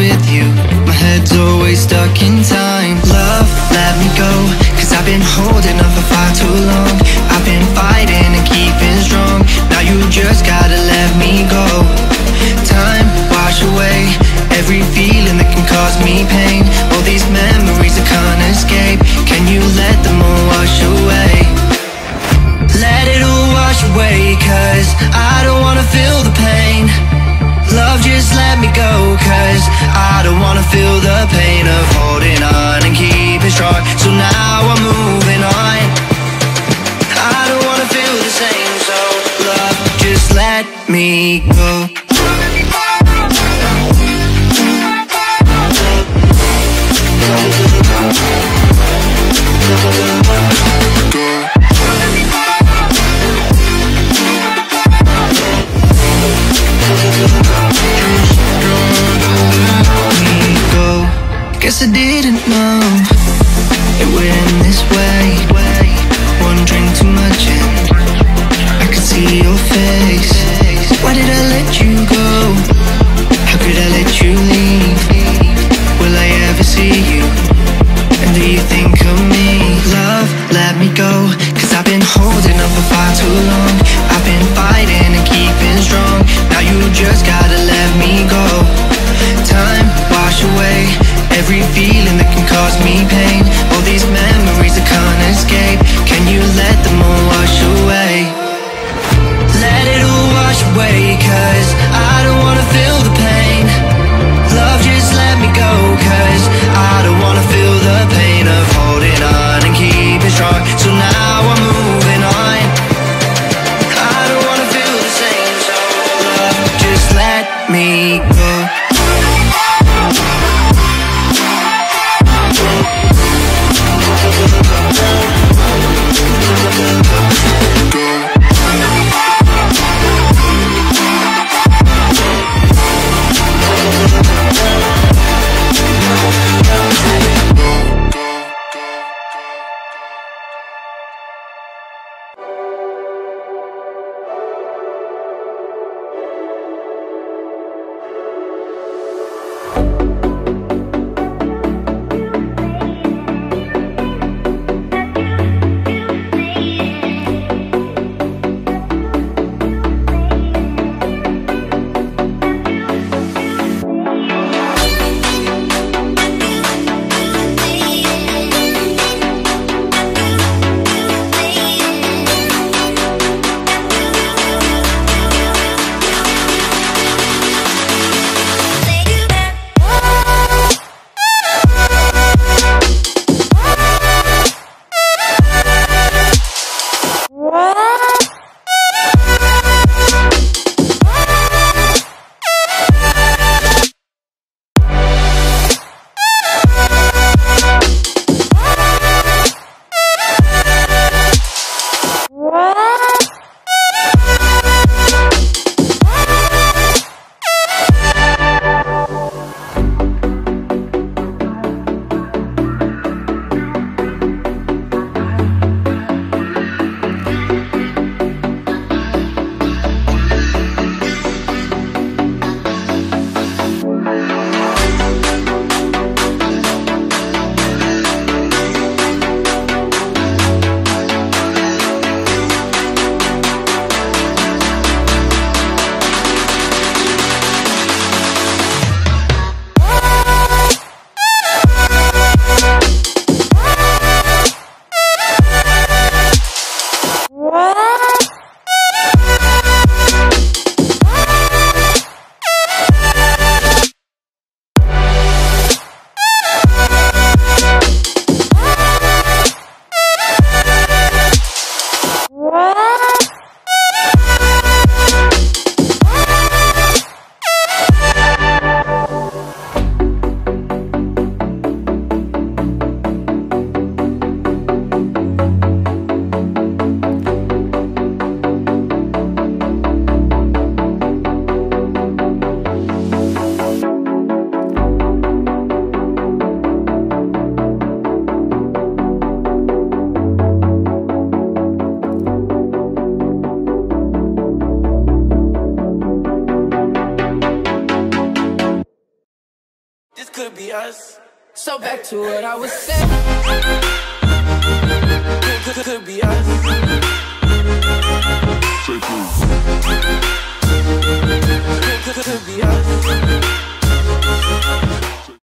with you, my head's always stuck in time. Love, let me go, cause I've been holding on for far too long. I've been fighting and keeping strong. Now you just gotta let me go. Time, wash away every feeling that can cause me pain. All these memories I can't escape. Can you let them all wash away? Let it all wash away, cause I don't wanna feel the pain. Love, just let me go, I don't wanna feel the pain of holding I didn't know it end this way. One drink too much and I could see your face. Why did I let you go? How could I let you leave? Will I ever see you? And do you think of me? Love, let me go. Cause I've been holding on for far too long. I've been fighting and keeping strong. Now you just gotta Bye. be us. So back to what I was saying. Could, could, could be us.